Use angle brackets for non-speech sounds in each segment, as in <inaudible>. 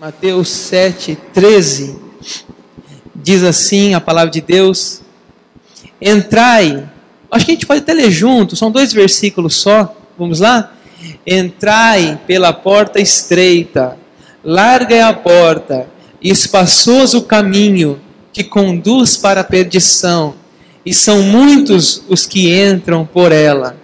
Mateus 7, 13, diz assim a palavra de Deus: Entrai, acho que a gente pode até ler junto, são dois versículos só, vamos lá? Entrai pela porta estreita, larga é a porta, e espaçoso o caminho que conduz para a perdição, e são muitos os que entram por ela,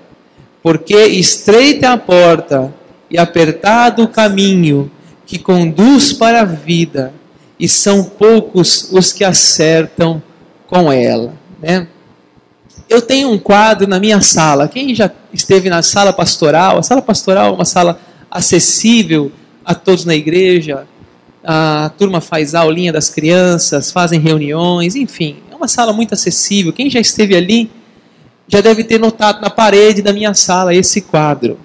porque estreita é a porta e apertado o caminho que conduz para a vida, e são poucos os que acertam com ela. Né? Eu tenho um quadro na minha sala. Quem já esteve na sala pastoral? A sala pastoral é uma sala acessível a todos na igreja. A turma faz aulinha das crianças, fazem reuniões, enfim, é uma sala muito acessível. Quem já esteve ali já deve ter notado na parede da minha sala esse quadro.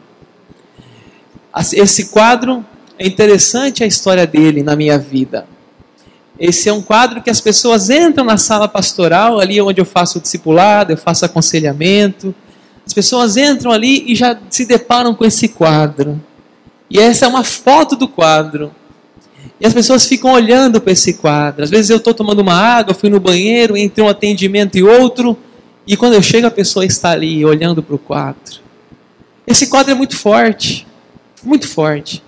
Esse quadro é interessante a história dele na minha vida. Esse é um quadro que as pessoas entram na sala pastoral, ali onde eu faço o discipulado, eu faço aconselhamento. As pessoas entram ali e já se deparam com esse quadro. E essa é uma foto do quadro. E as pessoas ficam olhando para esse quadro. Às vezes eu estou tomando uma água, fui no banheiro, entre um atendimento e outro, e quando eu chego a pessoa está ali olhando para o quadro. Esse quadro é muito forte, muito forte.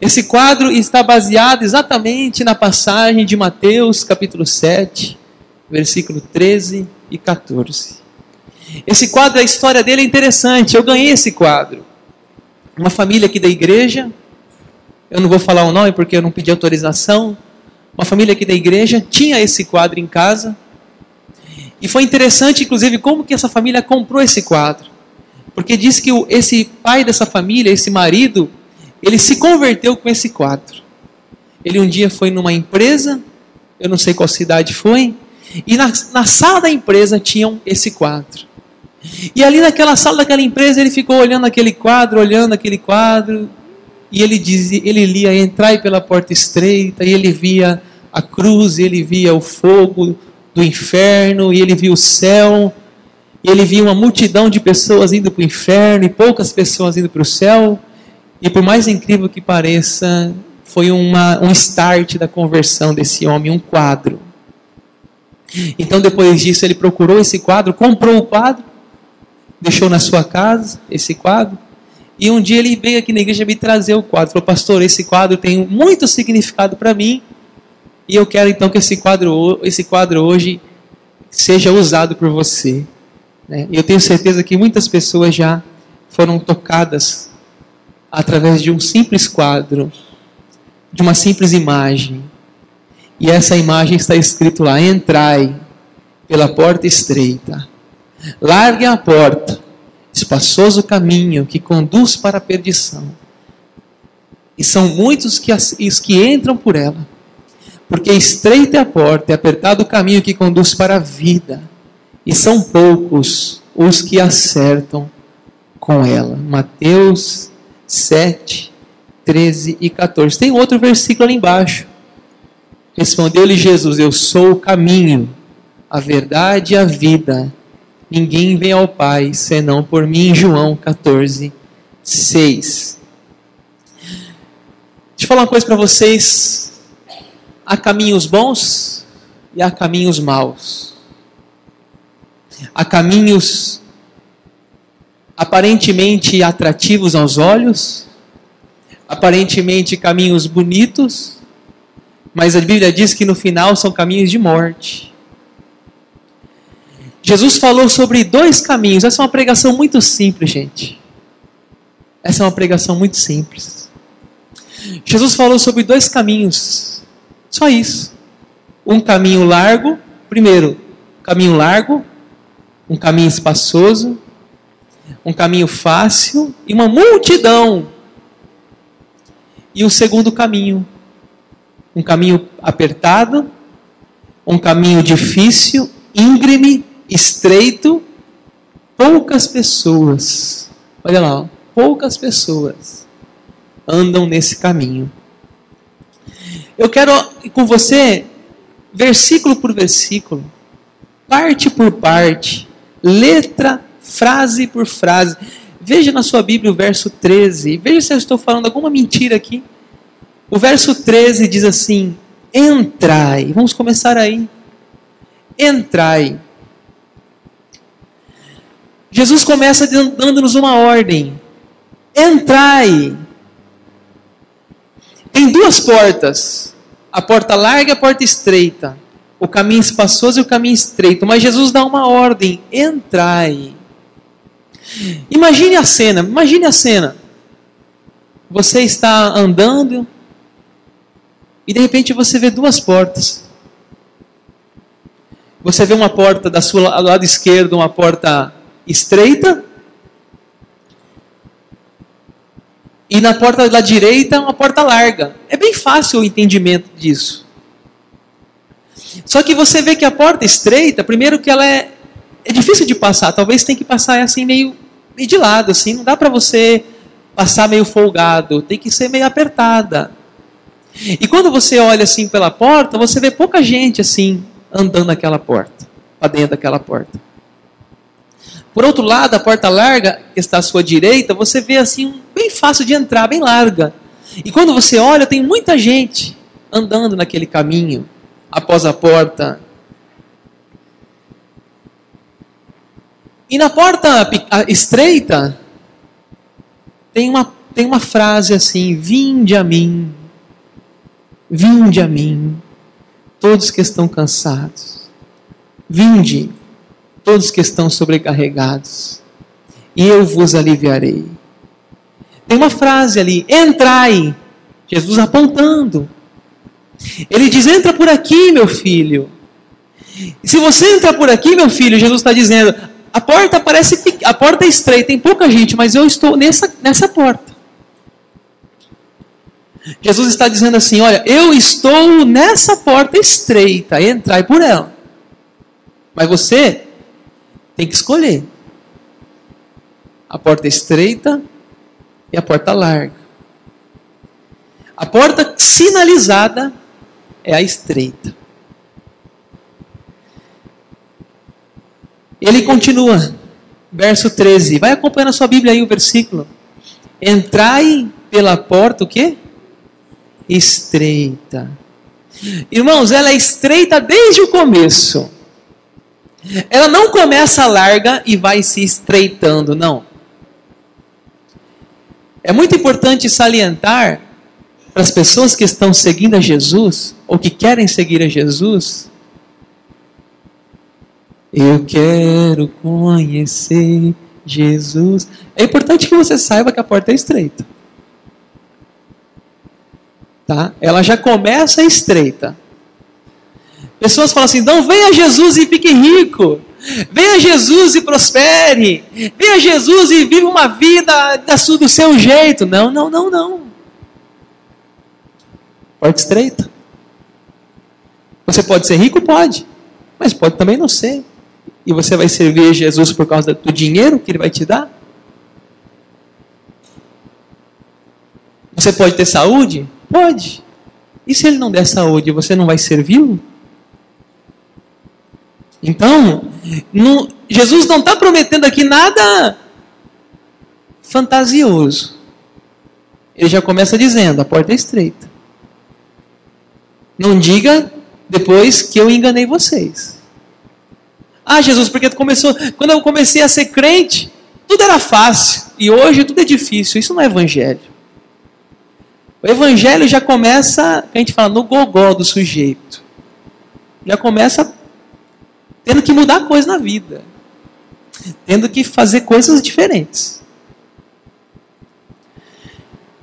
Esse quadro está baseado exatamente na passagem de Mateus, capítulo 7, versículo 13 e 14. Esse quadro, a história dele é interessante. Eu ganhei esse quadro. Uma família aqui da igreja, eu não vou falar o nome porque eu não pedi autorização. Uma família aqui da igreja tinha esse quadro em casa. E foi interessante, inclusive, como que essa família comprou esse quadro. Porque diz que esse pai dessa família, esse marido, ele se converteu com esse quadro. Ele um dia foi numa empresa, eu não sei qual cidade foi, e na, na sala da empresa tinham esse quadro. E ali naquela sala daquela empresa ele ficou olhando aquele quadro, olhando aquele quadro, e ele dizia, ele lia entrai pela porta estreita, e ele via a cruz, e ele via o fogo do inferno, e ele via o céu, e ele via uma multidão de pessoas indo para o inferno e poucas pessoas indo para o céu. E por mais incrível que pareça, foi uma, um start da conversão desse homem, um quadro. Então, depois disso, ele procurou esse quadro, comprou o quadro, deixou na sua casa esse quadro. E um dia ele veio aqui na igreja me trazer o quadro. Falou, pastor, esse quadro tem muito significado para mim. E eu quero então que esse quadro, esse quadro hoje seja usado por você. Né? Eu tenho certeza que muitas pessoas já foram tocadas através de um simples quadro, de uma simples imagem. E essa imagem está escrito lá: entrai pela porta estreita, largue a porta, espaçoso caminho que conduz para a perdição. E são muitos que, os que entram por ela, porque estreita é a porta e apertado o caminho que conduz para a vida, e são poucos os que acertam com ela. Mateus 7, 13 e 14. Tem outro versículo ali embaixo. Respondeu-lhe Jesus: Eu sou o caminho, a verdade e a vida. Ninguém vem ao Pai senão por mim. João 14, 6. Deixa eu falar uma coisa para vocês. Há caminhos bons e há caminhos maus. Há caminhos aparentemente atrativos aos olhos, aparentemente caminhos bonitos, mas a Bíblia diz que no final são caminhos de morte. Jesus falou sobre dois caminhos. Essa é uma pregação muito simples, gente. Essa é uma pregação muito simples. Jesus falou sobre dois caminhos. Só isso. Um caminho largo, primeiro, caminho largo, um caminho espaçoso, um caminho fácil e uma multidão. E o segundo caminho, um caminho apertado, um caminho difícil, íngreme, estreito, poucas pessoas. Olha lá, poucas pessoas andam nesse caminho. Eu quero com você, versículo por versículo, parte por parte, letra frase por frase. Veja na sua Bíblia o verso 13. Veja se eu estou falando alguma mentira aqui. O verso 13 diz assim: Entrai. Vamos começar aí. Entrai. Jesus começa dando-nos uma ordem. Entrai. Tem duas portas: a porta larga e a porta estreita. O caminho espaçoso e o caminho estreito. Mas Jesus dá uma ordem: entrai. Imagine a cena, imagine a cena. Você está andando e de repente você vê duas portas. Você vê uma porta da sua do lado esquerdo, uma porta estreita, e na porta da direita uma porta larga. É bem fácil o entendimento disso. Só que você vê que a porta estreita, primeiro que ela é, é difícil de passar, talvez tenha que passar assim meio, meio de lado, assim, não dá para você passar meio folgado, tem que ser meio apertada. E quando você olha assim pela porta, você vê pouca gente assim andando naquela porta, para dentro daquela porta. Por outro lado, a porta larga, que está à sua direita, você vê assim, bem fácil de entrar, bem larga. E quando você olha, tem muita gente andando naquele caminho, após a porta. E na porta estreita, tem uma, tem uma frase assim: Vinde a mim, vinde a mim, todos que estão cansados. Vinde, todos que estão sobrecarregados, e eu vos aliviarei. Tem uma frase ali: entrai. Jesus apontando. Ele diz: entra por aqui, meu filho. Se você entrar por aqui, meu filho, Jesus está dizendo: a porta parece a porta é estreita, tem pouca gente, mas eu estou nessa, nessa porta. Jesus está dizendo assim: olha, eu estou nessa porta estreita, entrai por ela. Mas você tem que escolher a porta estreita e a porta larga. A porta sinalizada é a estreita. Ele continua, verso 13. Vai acompanhando a sua Bíblia aí o versículo. Entrai pela porta o quê? Estreita. Irmãos, ela é estreita desde o começo. Ela não começa larga e vai se estreitando, não. É muito importante salientar para as pessoas que estão seguindo a Jesus, ou que querem seguir a Jesus, eu quero conhecer Jesus. É importante que você saiba que a porta é estreita. Tá? Ela já começa estreita. Pessoas falam assim: não venha Jesus e fique rico. Venha Jesus e prospere. Venha Jesus e viva uma vida do seu jeito. Não, não, não, não. Porta estreita. Você pode ser rico? Pode. Mas pode também não ser. E você vai servir Jesus por causa do dinheiro que ele vai te dar? Você pode ter saúde? Pode. E se ele não der saúde, você não vai servi-lo? Então, não, Jesus não está prometendo aqui nada fantasioso. Ele já começa dizendo: a porta é estreita. Não diga depois que eu enganei vocês. Ah, Jesus, porque começou, quando eu comecei a ser crente, tudo era fácil e hoje tudo é difícil. Isso não é evangelho. O evangelho já começa, a gente fala, no gogó do sujeito. Já começa tendo que mudar coisa na vida, tendo que fazer coisas diferentes.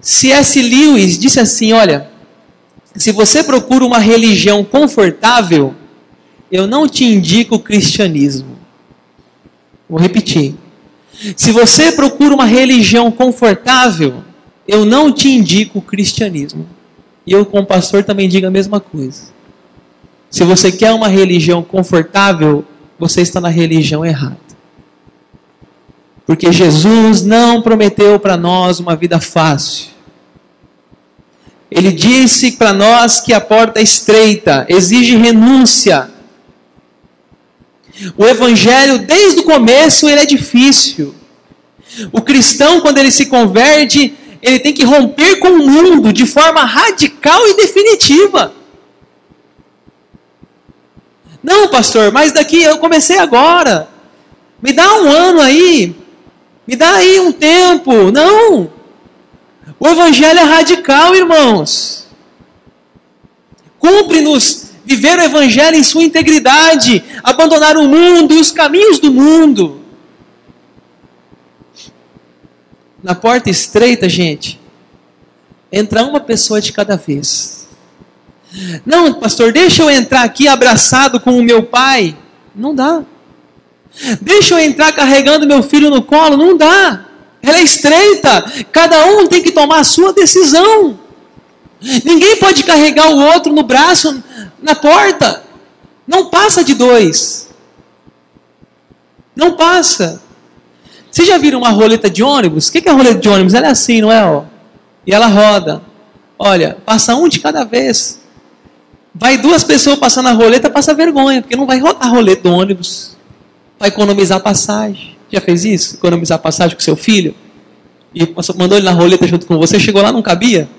C.S. Lewis disse assim: olha, se você procura uma religião confortável, eu não te indico o cristianismo. Vou repetir. Se você procura uma religião confortável, eu não te indico o cristianismo. E eu, como pastor, também digo a mesma coisa. Se você quer uma religião confortável, você está na religião errada. Porque Jesus não prometeu para nós uma vida fácil. Ele disse para nós que a porta é estreita, exige renúncia. O evangelho, desde o começo, ele é difícil. O cristão, quando ele se converte, ele tem que romper com o mundo de forma radical e definitiva. Não, pastor, mas daqui eu comecei agora. Me dá um ano aí. Me dá aí um tempo. Não. O evangelho é radical, irmãos. Cumpre-nos viver o evangelho em sua integridade, abandonar o mundo e os caminhos do mundo. Na porta estreita, gente, entra uma pessoa de cada vez. Não, pastor, deixa eu entrar aqui abraçado com o meu pai. Não dá. Deixa eu entrar carregando meu filho no colo. Não dá. Ela é estreita. Cada um tem que tomar a sua decisão. Ninguém pode carregar o outro no braço na porta. Não passa de dois. Não passa. Vocês já viram uma roleta de ônibus? O que é a roleta de ônibus? Ela é assim, não é? Ó? E ela roda. Olha, passa um de cada vez. Vai duas pessoas passando a roleta, passa vergonha, porque não vai rodar a roleta do ônibus. Vai economizar passagem. Já fez isso? Economizar passagem com seu filho? E mandou ele na roleta junto com você, chegou lá, não cabia?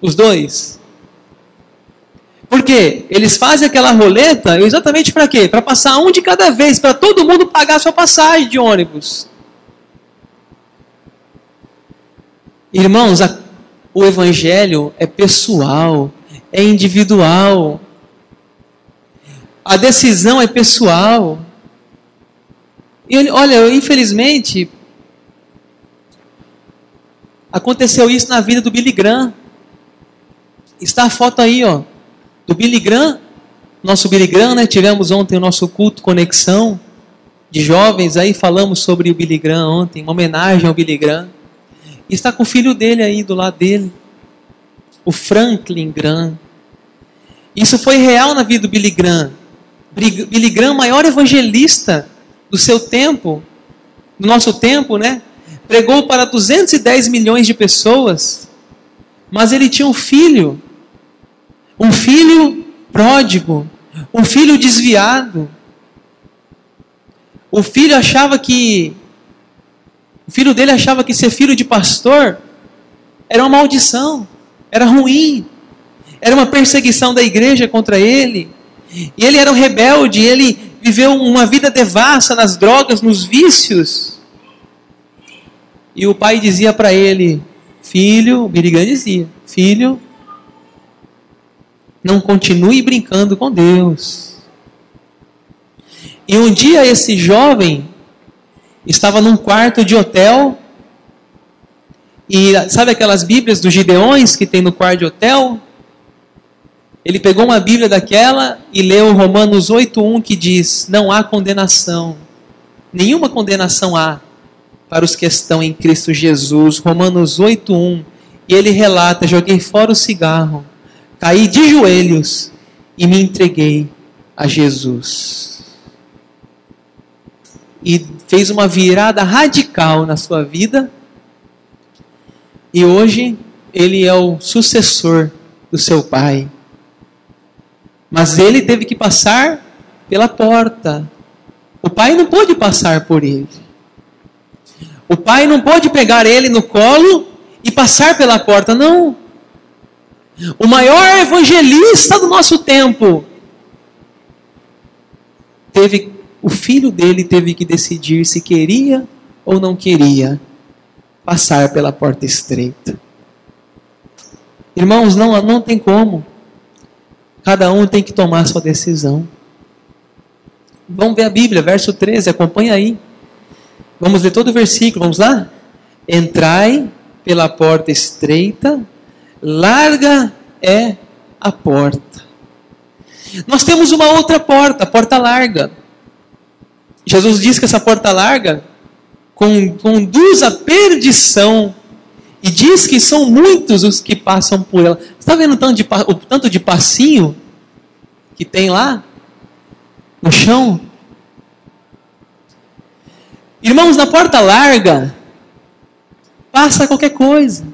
Os dois. Por quê? Eles fazem aquela roleta exatamente para quê? Para passar um de cada vez, para todo mundo pagar a sua passagem de ônibus. Irmãos, a, o evangelho é pessoal, é individual. A decisão é pessoal. E olha, infelizmente, aconteceu isso na vida do Billy Graham. Está a foto aí, ó, do Billy Graham, nosso Billy Graham, né? Tivemos ontem o nosso culto conexão de jovens aí, falamos sobre o Billy Graham ontem, uma homenagem ao Billy Graham. E está com o filho dele aí do lado dele, o Franklin Graham. Isso foi real na vida do Billy Graham. Billy Graham, maior evangelista do seu tempo, do nosso tempo, né? Pregou para 210 milhões de pessoas, mas ele tinha um filho, um filho pródigo, um filho desviado. O filho achava que o filho dele achava que ser filho de pastor era uma maldição, era ruim, era uma perseguição da igreja contra ele. E ele era um rebelde, ele viveu uma vida devassa nas drogas, nos vícios. E o pai dizia para ele: Filho, o Birigan dizia: Filho, não continue brincando com Deus. E um dia esse jovem estava num quarto de hotel. E sabe aquelas Bíblias dos Gideões que tem no quarto de hotel? Ele pegou uma Bíblia daquela e leu Romanos 8:1 que diz: "Não há condenação. Nenhuma condenação há para os que estão em Cristo Jesus." Romanos 8:1. E ele relata: "Joguei fora o cigarro, caí de joelhos e me entreguei a Jesus." e fez uma virada radical na sua vida. E hoje ele é o sucessor do seu pai. Mas ele teve que passar pela porta. O pai não pôde passar por ele. O pai não pôde pegar ele no colo e passar pela porta, não. O maior evangelista do nosso tempo teve o filho dele teve que decidir se queria ou não queria passar pela porta estreita. Irmãos, não, não tem como. Cada um tem que tomar sua decisão. Vamos ver a Bíblia, verso 13, acompanha aí. Vamos ler todo o versículo, vamos lá? Entrai pela porta estreita, larga é a porta. Nós temos uma outra porta, a porta larga. Jesus diz que essa porta larga conduz à perdição. E diz que são muitos os que passam por ela. Você está vendo o tanto, de, o tanto de passinho que tem lá? No chão? Irmãos, na porta larga, passa qualquer coisa.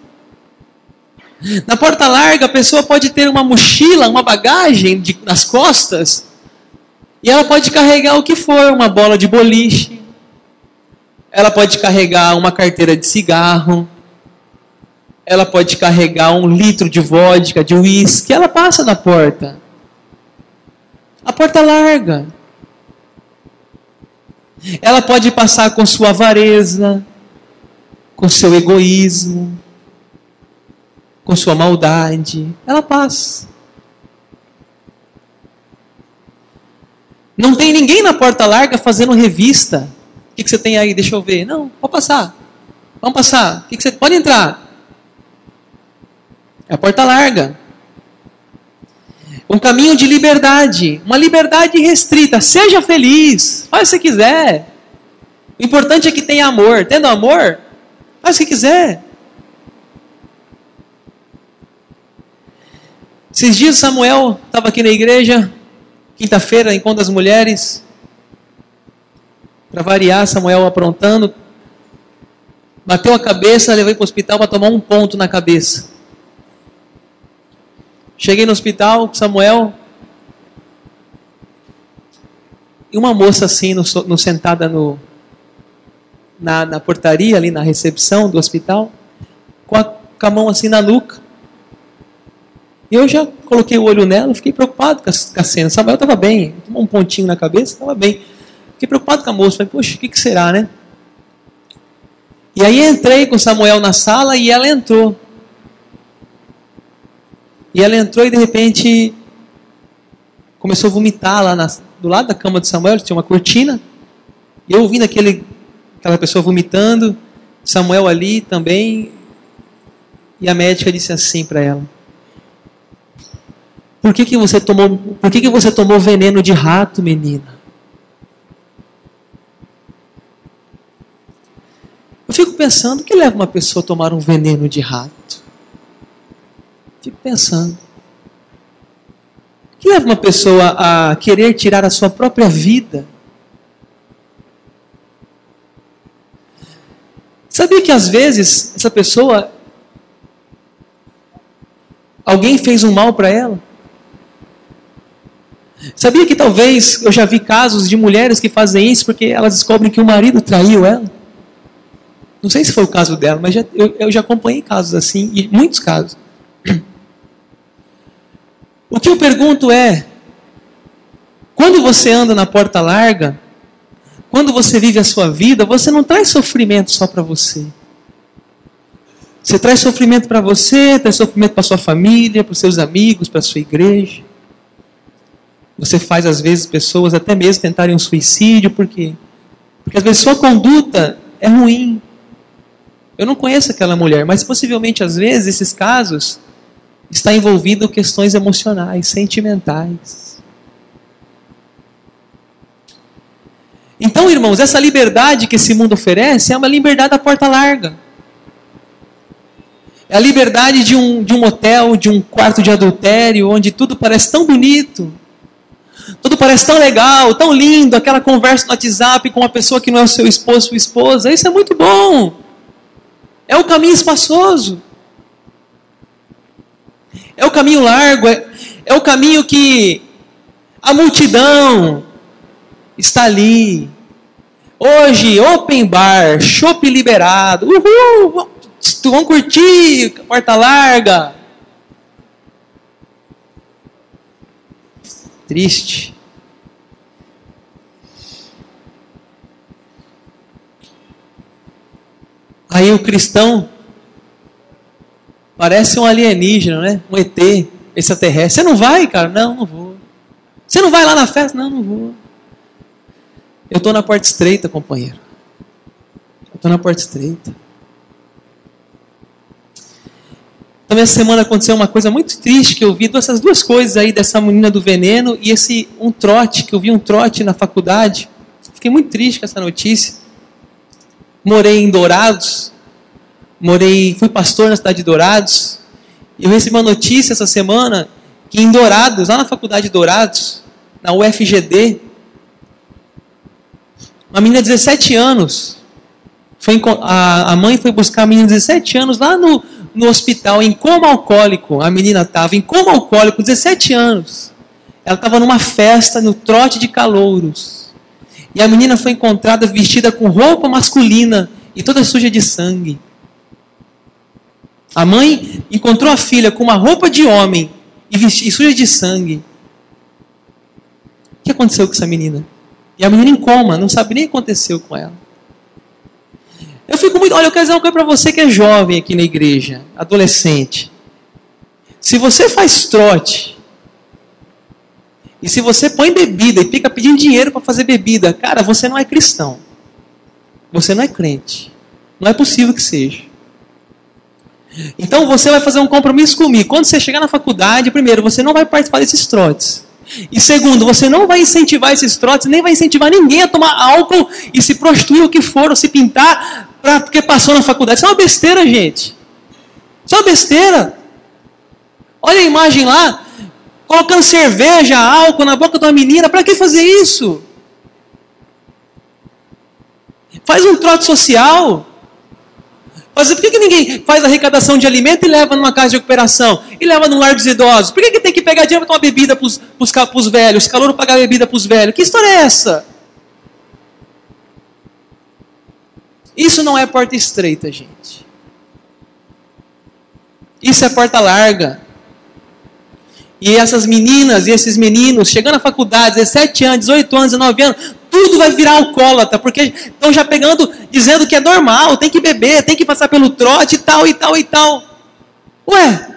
Na porta larga, a pessoa pode ter uma mochila, uma bagagem de, nas costas, e ela pode carregar o que for, uma bola de boliche. Ela pode carregar uma carteira de cigarro. ela pode carregar um litro de vodka, de uísque, ela passa na porta. A porta larga. Ela pode passar com sua avareza, com seu egoísmo, com sua maldade. Ela passa. Não tem ninguém na porta larga fazendo revista. O que, que você tem aí? Deixa eu ver. Não, pode passar. Vamos passar. O que, que você pode entrar? É a porta larga. Um caminho de liberdade, uma liberdade restrita. Seja feliz, faz o que quiser. O importante é que tenha amor. Tendo amor, faz o que quiser. Esses dias Samuel estava aqui na igreja, quinta-feira, encontro das mulheres. Para variar, Samuel aprontando. Bateu a cabeça, levei para o hospital para tomar um ponto na cabeça. Cheguei no hospital, Samuel. E uma moça assim, no, no sentada no, na, na, portaria, ali na recepção do hospital, com a, com a mão assim na nuca. E eu já coloquei o olho nela, fiquei preocupado com a, cena. Samuel estava bem, tomou um pontinho na cabeça, estava bem. Fiquei preocupado com a moça. Falei, poxa, o que, que será, né? E aí entrei com Samuel na sala e ela entrou. E ela entrou e de repente começou a vomitar lá na, do lado da cama de Samuel, tinha uma cortina. E eu ouvindo aquele, aquela pessoa vomitando, Samuel ali também. E a médica disse assim para ela: Por que, que você tomou, por que, que você tomou veneno de rato, menina? Eu fico pensando o que leva uma pessoa a tomar um veneno de rato. Fico pensando. O que leva uma pessoa a querer tirar a sua própria vida? Sabia que às vezes essa pessoa alguém fez um mal para ela? Sabia que talvez eu já vi casos de mulheres que fazem isso porque elas descobrem que o marido traiu ela? Não sei se foi o caso dela, mas já, eu, eu já acompanhei casos assim, e muitos casos. <clears throat> O que eu pergunto é: quando você anda na porta larga, quando você vive a sua vida, você não traz sofrimento só para você. Você traz sofrimento para você, traz sofrimento para sua família, para os seus amigos, para sua igreja. Você faz às vezes pessoas até mesmo tentarem um suicídio, por quê? Porque às vezes sua conduta é ruim. Eu não conheço aquela mulher, mas possivelmente às vezes esses casos está envolvido questões emocionais, sentimentais. Então, irmãos, essa liberdade que esse mundo oferece é uma liberdade da porta larga. É a liberdade de um, de um hotel, de um quarto de adultério, onde tudo parece tão bonito, tudo parece tão legal, tão lindo, aquela conversa no WhatsApp com uma pessoa que não é o seu esposo, sua esposa. Isso é muito bom. É o caminho espaçoso. É o caminho largo, é, é o caminho que a multidão está ali. Hoje, open bar, chopp liberado. Uhul! Vamos curtir, porta larga. Triste. Aí o cristão Parece um alienígena, né? Um ET extraterrestre. Você não vai, cara? Não, não vou. Você não vai lá na festa? Não, não vou. Eu estou na porta estreita, companheiro. Eu estou na porta estreita. Também essa semana aconteceu uma coisa muito triste que eu vi essas duas coisas aí dessa menina do veneno e esse um trote que eu vi um trote na faculdade. Fiquei muito triste com essa notícia. Morei em Dourados, morei, fui pastor na cidade de Dourados, eu recebi uma notícia essa semana que em Dourados, lá na faculdade de Dourados, na UFGD, uma menina de 17 anos, foi, a, a mãe foi buscar a menina de 17 anos lá no, no hospital, em coma alcoólico. A menina estava em coma alcoólico, 17 anos. Ela estava numa festa no trote de calouros. E a menina foi encontrada vestida com roupa masculina e toda suja de sangue. A mãe encontrou a filha com uma roupa de homem e, e suja de sangue. O que aconteceu com essa menina? E a menina em coma, não sabe nem o que aconteceu com ela. Eu fico muito. Olha, eu quero dizer uma coisa para você que é jovem aqui na igreja, adolescente. Se você faz trote, e se você põe bebida e fica pedindo dinheiro para fazer bebida, cara, você não é cristão. Você não é crente. Não é possível que seja. Então você vai fazer um compromisso comigo. Quando você chegar na faculdade, primeiro, você não vai participar desses trotes. E segundo, você não vai incentivar esses trotes, nem vai incentivar ninguém a tomar álcool e se prostituir o que for, ou se pintar pra, porque passou na faculdade. Isso é uma besteira, gente. Isso é uma besteira. Olha a imagem lá, colocando cerveja, álcool na boca de uma menina. Para que fazer isso? Faz um trote social. Mas por que, que ninguém faz arrecadação de alimento e leva numa casa de recuperação? E leva num lar dos idosos? Por que, que tem que pegar dinheiro para tomar bebida para os velhos? Os calouros pagar bebida para os velhos? Que história é essa? Isso não é porta estreita, gente. Isso é porta larga. E essas meninas e esses meninos, chegando à faculdade, 17 anos, 18 anos, 19 anos, tudo vai virar alcoólatra, porque estão já pegando, dizendo que é normal, tem que beber, tem que passar pelo trote e tal, e tal, e tal. Ué,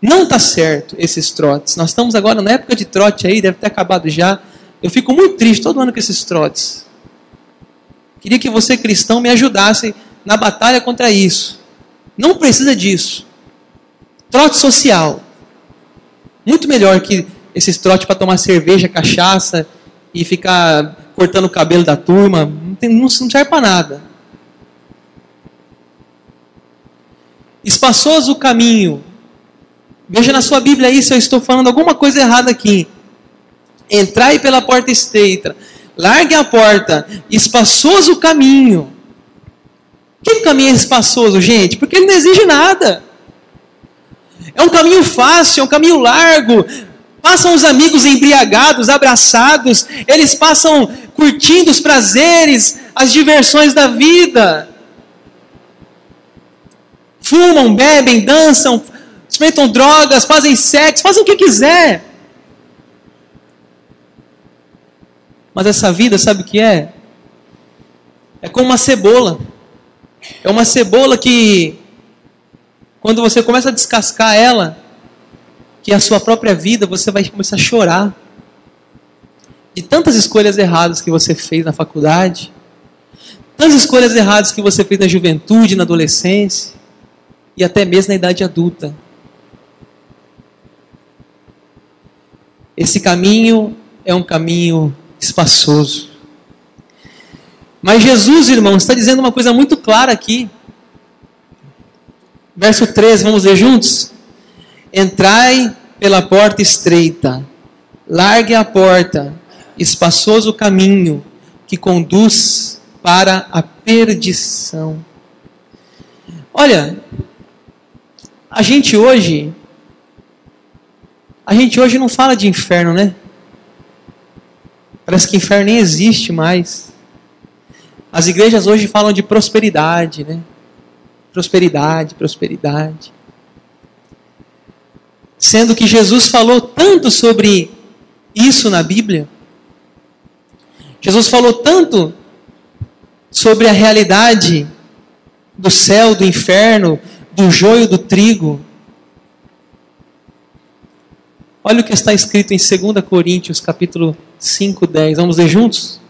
não está certo esses trotes. Nós estamos agora na época de trote aí, deve ter acabado já. Eu fico muito triste todo ano com esses trotes. Queria que você, cristão, me ajudasse na batalha contra isso. Não precisa disso. Trote social. Muito melhor que esses trotes para tomar cerveja, cachaça e ficar cortando o cabelo da turma. Não, tem, não serve para nada. Espaçoso o caminho. Veja na sua Bíblia aí se eu estou falando alguma coisa errada aqui. Entrai pela porta estreita. Largue a porta. Espaçoso o caminho. Que caminho é espaçoso, gente? Porque ele não exige nada. É um caminho fácil, é um caminho largo. Passam os amigos embriagados, abraçados, eles passam curtindo os prazeres, as diversões da vida. Fumam, bebem, dançam, experimentam drogas, fazem sexo, fazem o que quiser. Mas essa vida, sabe o que é? É como uma cebola. É uma cebola que, quando você começa a descascar ela, que a sua própria vida você vai começar a chorar de tantas escolhas erradas que você fez na faculdade, tantas escolhas erradas que você fez na juventude, na adolescência e até mesmo na idade adulta. Esse caminho é um caminho espaçoso. Mas Jesus, irmãos, está dizendo uma coisa muito clara aqui. Verso 13, vamos ler juntos? Entrai pela porta estreita, largue a porta, espaçoso o caminho que conduz para a perdição. Olha, a gente hoje, a gente hoje não fala de inferno, né? Parece que inferno nem existe mais. As igrejas hoje falam de prosperidade, né? Prosperidade, prosperidade. Sendo que Jesus falou tanto sobre isso na Bíblia. Jesus falou tanto sobre a realidade do céu, do inferno, do joio, do trigo. Olha o que está escrito em 2 Coríntios, capítulo 5, 10. Vamos ler juntos?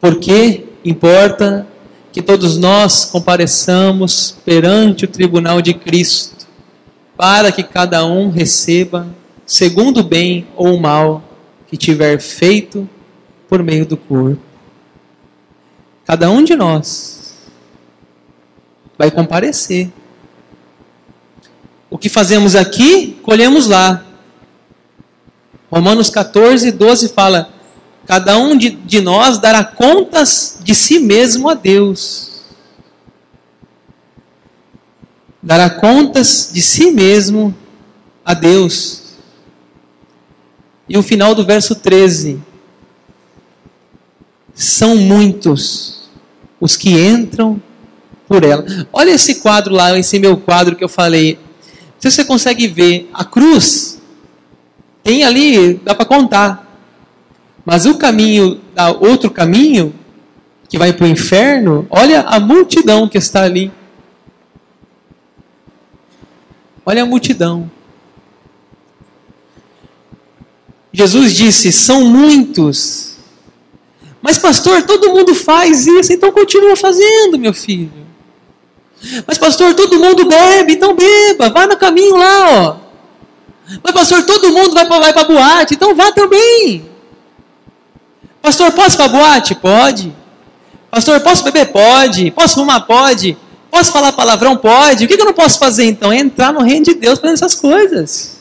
Porque importa que todos nós compareçamos perante o tribunal de Cristo para que cada um receba segundo o bem ou o mal que tiver feito por meio do corpo. Cada um de nós vai comparecer. O que fazemos aqui, colhemos lá. Romanos 14, 12 fala: Cada um de, de nós dará contas de si mesmo a Deus. dará contas de si mesmo a Deus. E o final do verso 13: São muitos os que entram por ela. Olha esse quadro lá, esse meu quadro que eu falei. Se você consegue ver a cruz, tem ali, dá para contar. Mas o caminho, outro caminho, que vai para o inferno, olha a multidão que está ali. Olha a multidão. Jesus disse: são muitos. Mas, pastor, todo mundo faz isso, então continua fazendo, meu filho. Mas, pastor, todo mundo bebe, então beba, vá no caminho lá, ó. Mas, pastor, todo mundo vai para boate, então vá também. Pastor, posso ir para boate? Pode. Pastor, posso beber? Pode. Posso fumar? Pode. Posso falar palavrão? Pode. O que eu não posso fazer então? É entrar no reino de Deus fazendo essas coisas.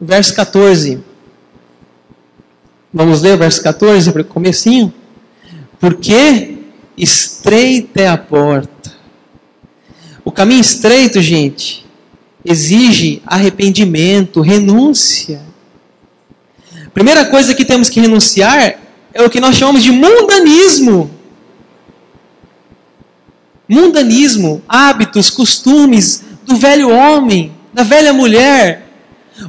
Verso 14. Vamos ler o verso 14 para o comecinho? Porque estreita é a porta. O caminho estreito, gente, exige arrependimento, renúncia. Primeira coisa que temos que renunciar é o que nós chamamos de mundanismo. Mundanismo, hábitos, costumes do velho homem, da velha mulher.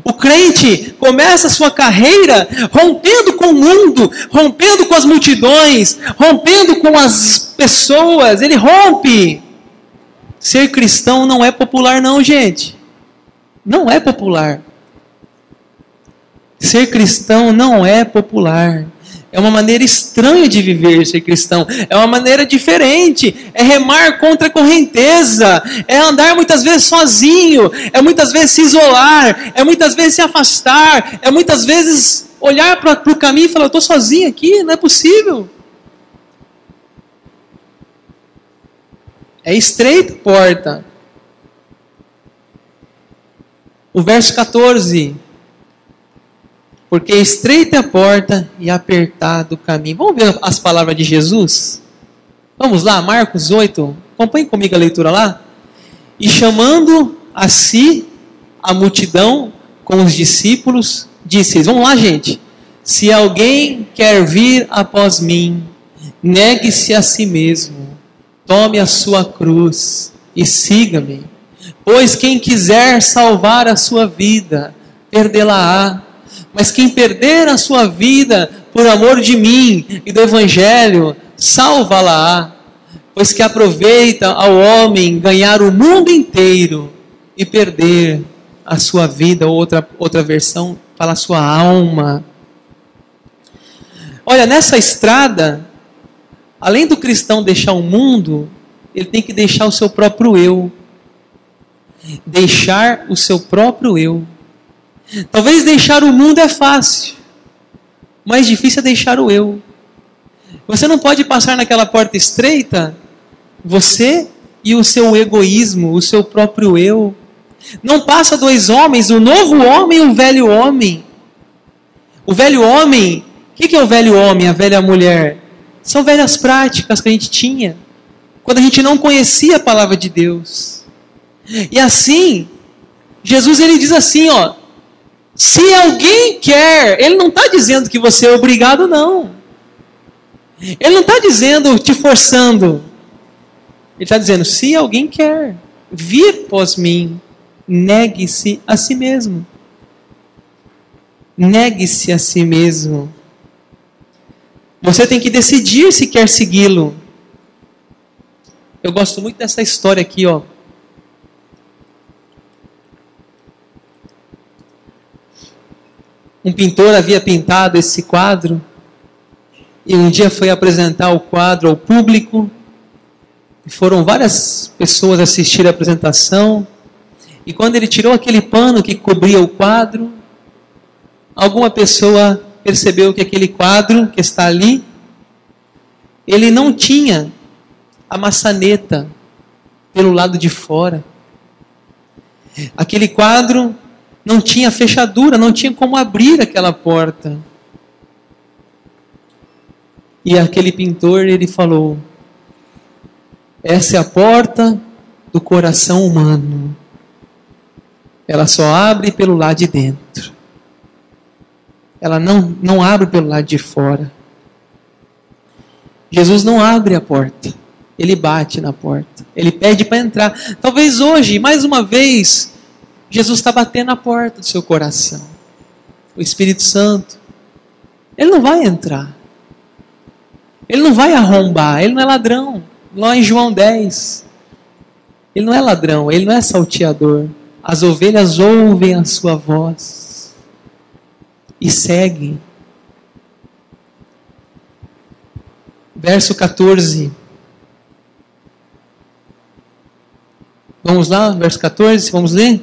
O crente começa a sua carreira rompendo com o mundo, rompendo com as multidões, rompendo com as pessoas. Ele rompe. Ser cristão não é popular, não, gente. Não é popular. Ser cristão não é popular. É uma maneira estranha de viver ser cristão. É uma maneira diferente. É remar contra a correnteza. É andar muitas vezes sozinho. É muitas vezes se isolar. É muitas vezes se afastar. É muitas vezes olhar para o caminho e falar: Eu estou sozinho aqui, não é possível. É estreita a porta. O verso 14 porque estreita é a porta e apertado o caminho. Vamos ver as palavras de Jesus? Vamos lá, Marcos 8. Acompanhe comigo a leitura lá. E chamando a si a multidão com os discípulos, disse: Vamos lá, gente. Se alguém quer vir após mim, negue-se a si mesmo, tome a sua cruz e siga-me. Pois quem quiser salvar a sua vida, perdê-la-á mas quem perder a sua vida por amor de mim e do Evangelho, salva-la, pois que aproveita ao homem ganhar o mundo inteiro e perder a sua vida, outra, outra versão fala a sua alma. Olha, nessa estrada, além do cristão deixar o mundo, ele tem que deixar o seu próprio eu. Deixar o seu próprio eu. Talvez deixar o mundo é fácil, mais difícil é deixar o eu. Você não pode passar naquela porta estreita, você e o seu egoísmo, o seu próprio eu. Não passa dois homens, o novo homem e o velho homem. O velho homem, o que, que é o velho homem, a velha mulher? São velhas práticas que a gente tinha, quando a gente não conhecia a palavra de Deus. E assim, Jesus ele diz assim, ó, se alguém quer, ele não está dizendo que você é obrigado, não. Ele não está dizendo, te forçando. Ele está dizendo, se alguém quer vir pós mim, negue-se a si mesmo. Negue-se a si mesmo. Você tem que decidir se quer segui-lo. Eu gosto muito dessa história aqui, ó. Um pintor havia pintado esse quadro e um dia foi apresentar o quadro ao público. E foram várias pessoas assistir a apresentação. E quando ele tirou aquele pano que cobria o quadro, alguma pessoa percebeu que aquele quadro que está ali, ele não tinha a maçaneta pelo lado de fora. Aquele quadro não tinha fechadura, não tinha como abrir aquela porta. E aquele pintor, ele falou: essa é a porta do coração humano. Ela só abre pelo lado de dentro. ela não, não abre pelo lado de fora. Jesus não abre a porta, ele bate na porta, ele pede para entrar. Talvez hoje, mais uma vez, Jesus está batendo na porta do seu coração. O Espírito Santo, ele não vai entrar, ele não vai arrombar, ele não é ladrão. Lá em João 10, ele não é ladrão, ele não é salteador. As ovelhas ouvem a sua voz e seguem. Verso 14. Vamos lá, verso 14, vamos ler?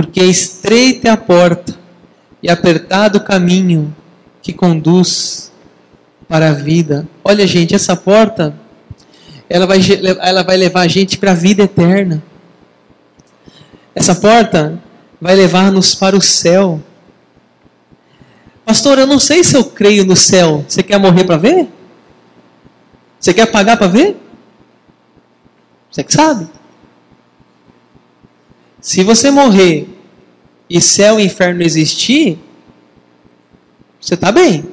Porque estreita é a porta e apertado o caminho que conduz para a vida. Olha, gente, essa porta ela vai, ela vai levar a gente para a vida eterna. Essa porta vai levar-nos para o céu. Pastor, eu não sei se eu creio no céu. Você quer morrer para ver? Você quer pagar para ver? Você que sabe. Se você morrer e céu e inferno existir, você está bem.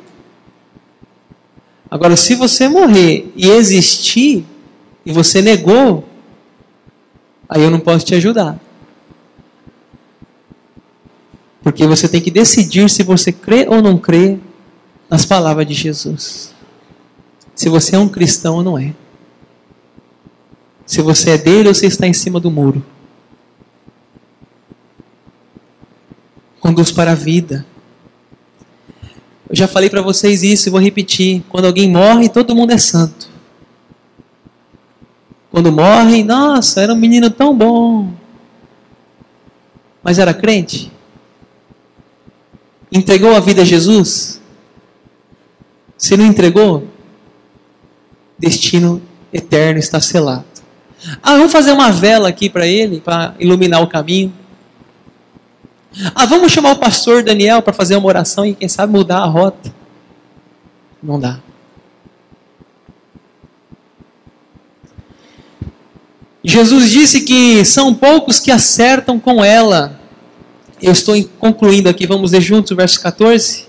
Agora, se você morrer e existir, e você negou, aí eu não posso te ajudar. Porque você tem que decidir se você crê ou não crê nas palavras de Jesus. Se você é um cristão ou não é. Se você é dele ou você está em cima do muro. Conduz para a vida. Eu já falei para vocês isso e vou repetir. Quando alguém morre, todo mundo é santo. Quando morre, nossa, era um menino tão bom. Mas era crente? Entregou a vida a Jesus? Se não entregou, destino eterno está selado. Ah, vamos fazer uma vela aqui para ele, para iluminar o caminho. Ah, vamos chamar o pastor Daniel para fazer uma oração e quem sabe mudar a rota. Não dá. Jesus disse que são poucos que acertam com ela. Eu estou concluindo aqui, vamos ler juntos o verso 14.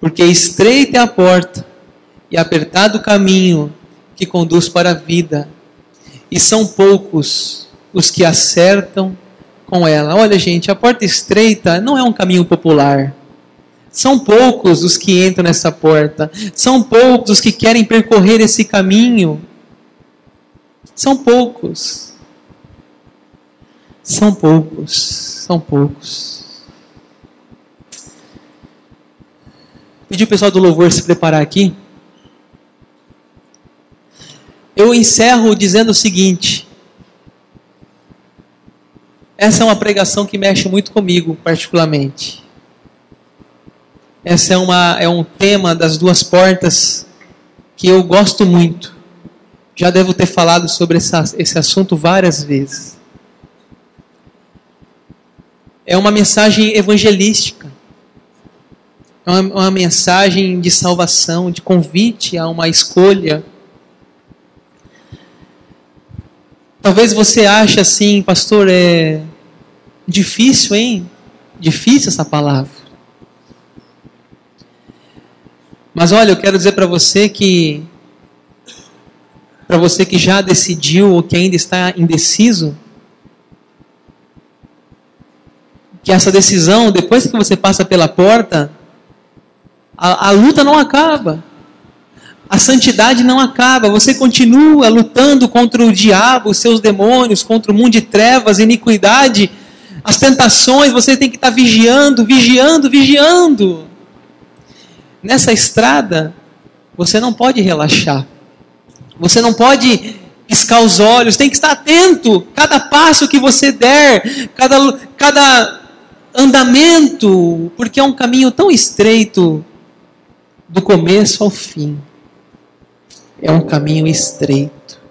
Porque estreita é a porta e apertado o caminho que conduz para a vida, e são poucos os que acertam com ela. Olha, gente, a porta estreita não é um caminho popular. São poucos os que entram nessa porta, são poucos os que querem percorrer esse caminho. São poucos. São poucos, são poucos. Pedir o pessoal do louvor se preparar aqui. Eu encerro dizendo o seguinte: essa é uma pregação que mexe muito comigo, particularmente. Essa é, uma, é um tema das duas portas que eu gosto muito. Já devo ter falado sobre essa, esse assunto várias vezes. É uma mensagem evangelística. É uma, uma mensagem de salvação, de convite a uma escolha. Talvez você ache assim, pastor, é difícil, hein? Difícil essa palavra. Mas olha, eu quero dizer para você que para você que já decidiu ou que ainda está indeciso, que essa decisão, depois que você passa pela porta, a, a luta não acaba. A santidade não acaba, você continua lutando contra o diabo, os seus demônios, contra o mundo de trevas, iniquidade, as tentações, você tem que estar vigiando, vigiando, vigiando. Nessa estrada, você não pode relaxar. Você não pode piscar os olhos, tem que estar atento. Cada passo que você der, cada, cada andamento, porque é um caminho tão estreito do começo ao fim. É um caminho estreito.